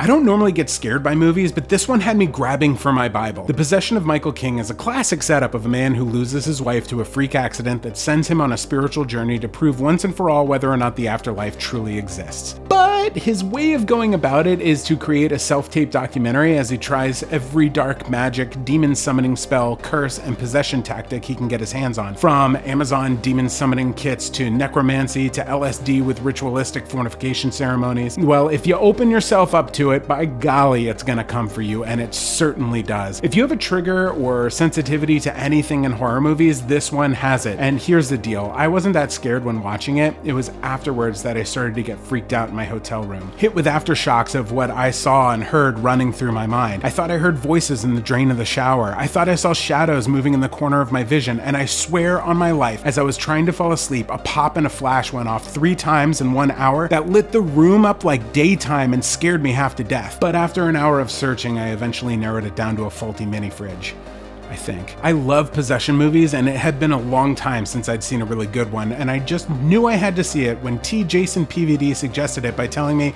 I don't normally get scared by movies, but this one had me grabbing for my Bible. The Possession of Michael King is a classic setup of a man who loses his wife to a freak accident that sends him on a spiritual journey to prove once and for all whether or not the afterlife truly exists. But his way of going about it is to create a self-tape documentary as he tries every dark magic, demon summoning spell, curse, and possession tactic he can get his hands on. From Amazon demon summoning kits to necromancy to LSD with ritualistic fornication ceremonies. Well, if you open yourself up to it, by golly, it's gonna come for you, and it certainly does. If you have a trigger or sensitivity to anything in horror movies, this one has it. And here's the deal I wasn't that scared when watching it, it was afterwards that I started to get freaked out my hotel room, hit with aftershocks of what I saw and heard running through my mind. I thought I heard voices in the drain of the shower. I thought I saw shadows moving in the corner of my vision, and I swear on my life, as I was trying to fall asleep, a pop and a flash went off three times in one hour that lit the room up like daytime and scared me half to death. But after an hour of searching, I eventually narrowed it down to a faulty mini fridge. I think. I love possession movies, and it had been a long time since I'd seen a really good one, and I just knew I had to see it when T. Jason PVD suggested it by telling me